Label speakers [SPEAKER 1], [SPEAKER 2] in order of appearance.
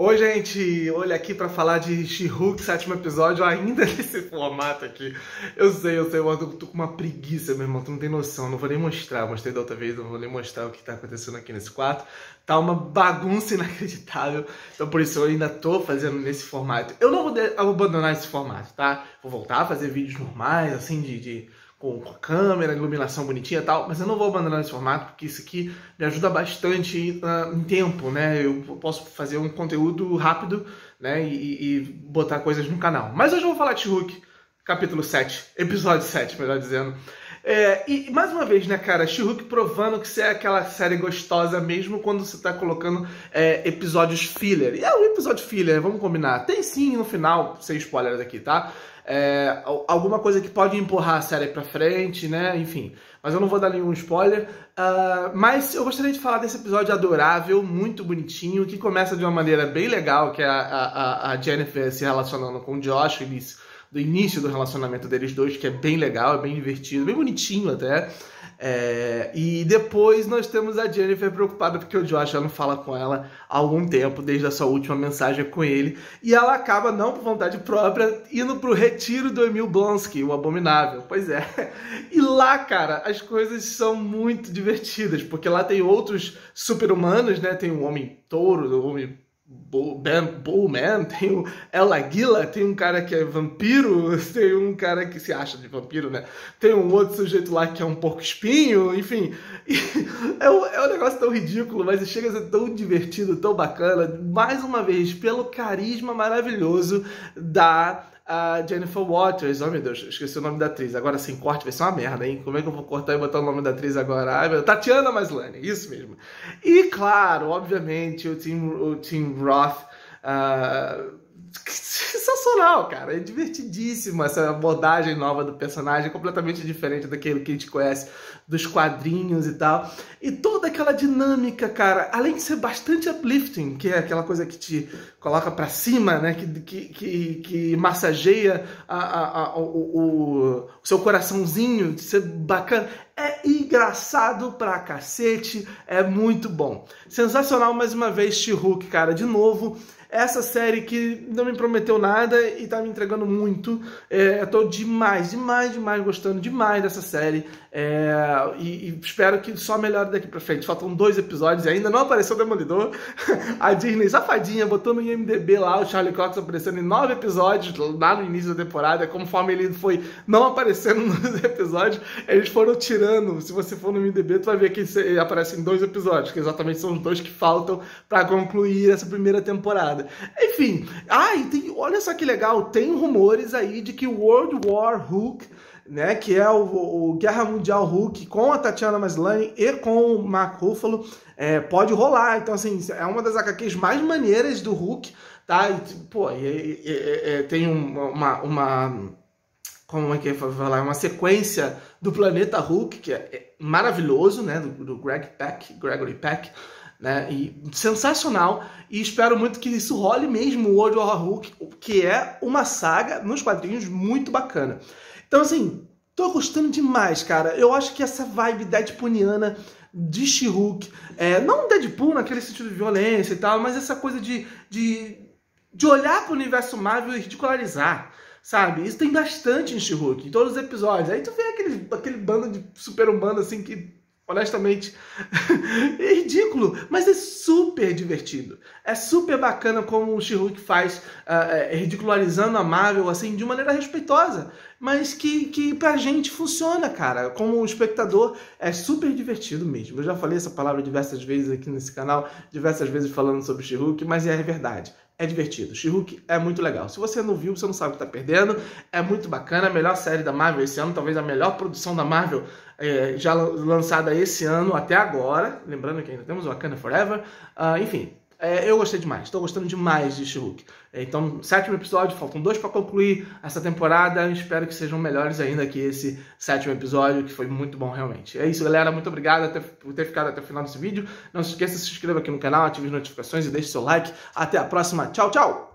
[SPEAKER 1] Oi, gente! Olha aqui para falar de She-Hulk, sétimo episódio, ainda nesse formato aqui. Eu sei, eu sei, eu tô com uma preguiça, meu irmão, tu não tem noção, não vou nem mostrar, mostrei da outra vez, não vou nem mostrar o que tá acontecendo aqui nesse quarto. Tá uma bagunça inacreditável, então por isso eu ainda tô fazendo nesse formato. Eu não vou abandonar esse formato, tá? Vou voltar a fazer vídeos normais, assim, de, de com, câmera, iluminação bonitinha e tal, mas eu não vou abandonar esse formato porque isso aqui me ajuda bastante uh, em tempo, né? Eu posso fazer um conteúdo rápido, né? E, e botar coisas no canal. Mas hoje eu vou falar de Hulk, capítulo 7, episódio 7, melhor dizendo. É, e mais uma vez, né, cara, She-Hulk provando que você é aquela série gostosa mesmo quando você tá colocando é, episódios filler. E é um episódio filler, vamos combinar. Tem sim no final, sem spoilers aqui, tá? É, alguma coisa que pode empurrar a série pra frente, né? Enfim. Mas eu não vou dar nenhum spoiler. Uh, mas eu gostaria de falar desse episódio adorável, muito bonitinho, que começa de uma maneira bem legal, que é a, a, a Jennifer se relacionando com o Josh, eles do início do relacionamento deles dois, que é bem legal, é bem divertido, bem bonitinho até. É, e depois nós temos a Jennifer preocupada porque o Josh já não fala com ela há algum tempo, desde a sua última mensagem com ele. E ela acaba, não por vontade própria, indo pro retiro do Emil Blonsky, o abominável. Pois é. E lá, cara, as coisas são muito divertidas, porque lá tem outros super-humanos, né? Tem o Homem Touro, o Homem Bullman, tem o El Aguila, tem um cara que é vampiro, tem um cara que se acha de vampiro, né? Tem um outro sujeito lá que é um porco espinho, enfim. É um, é um negócio tão ridículo, mas chega a ser tão divertido, tão bacana. Mais uma vez, pelo carisma maravilhoso da a Jennifer Waters. Oh, meu Deus, esqueci o nome da atriz. Agora sem corte vai ser uma merda, hein? Como é que eu vou cortar e botar o nome da atriz agora? Ai, meu... Tatiana Maslany, isso mesmo. E, claro, obviamente, o Tim, o Tim Roth. Uh sensacional, cara. É divertidíssimo essa abordagem nova do personagem, completamente diferente daquele que a gente conhece dos quadrinhos e tal. E toda aquela dinâmica, cara, além de ser bastante uplifting, que é aquela coisa que te coloca para cima, né, que, que, que, que massageia a, a, a, o, o, seu coraçãozinho, de ser bacana. É engraçado pra cacete, é muito bom. Sensacional mais uma vez, She-Hulk, cara, de novo essa série que não me prometeu nada e tá me entregando muito. É, eu tô demais, demais, demais gostando demais dessa série. É, e, e, espero que só melhore daqui pra frente. Faltam dois episódios e ainda não apareceu o Demolidor. A Disney, safadinha, botou no IMDB lá o Charlie Cox aparecendo em nove episódios lá no início da temporada. Conforme ele foi não aparecendo nos episódios, eles foram tirando. Se você for no IMDB, tu vai ver que ele aparece em dois episódios, que exatamente são os dois que faltam para concluir essa primeira temporada. Enfim, ah, tem, olha só que legal, tem rumores aí de que World War Hulk, né, que é o, o Guerra Mundial Hulk com a Tatiana Maslany e com o Mark Ruffalo, é, pode rolar. Então, assim, é uma das HQs mais maneiras do Hulk, tá? E, pô, e, e, tem uma, uma como é que é falar, uma sequência do planeta Hulk, que é, é maravilhoso, né, do, do Greg Peck, Gregory Peck, né? E sensacional. E espero muito que isso role mesmo o World War Hulk, que é uma saga nos quadrinhos muito bacana. Então, assim, tô gostando demais, cara. Eu acho que essa vibe Deadpooliana de She-Hulk, é, não Deadpool naquele sentido de violência e tal, mas essa coisa de, de, de olhar para o universo Marvel e ridicularizar sabe? Isso tem bastante em She-Hulk, em todos os episódios. Aí tu vê aquele, aquele bando de super-humano assim que honestamente, é ridículo, mas é super divertido. É super bacana como o She-Hulk faz, uh, ridicularizando a Marvel, assim, de maneira respeitosa, mas que, que pra gente funciona, cara. Como espectador, é super divertido mesmo. Eu já falei essa palavra diversas vezes aqui nesse canal, diversas vezes falando sobre She-Hulk, mas é verdade é divertido. She-Hulk é muito legal. Se você não viu, você não sabe o que está perdendo. É muito bacana. A melhor série da Marvel esse ano, talvez a melhor produção da Marvel é, já lançada esse ano até agora. Lembrando que ainda temos Wakanda Forever. Uh, enfim, é, eu gostei demais, estou gostando demais de She-Hulk. Então, sétimo episódio, faltam dois para concluir essa temporada. Espero que sejam melhores ainda que esse sétimo episódio, que foi muito bom realmente. É isso, galera. Muito obrigado por ter ficado até o final desse vídeo. Não se esqueça de se inscrever aqui no canal, ative as notificações e deixe seu like. Até a próxima. Tchau, tchau!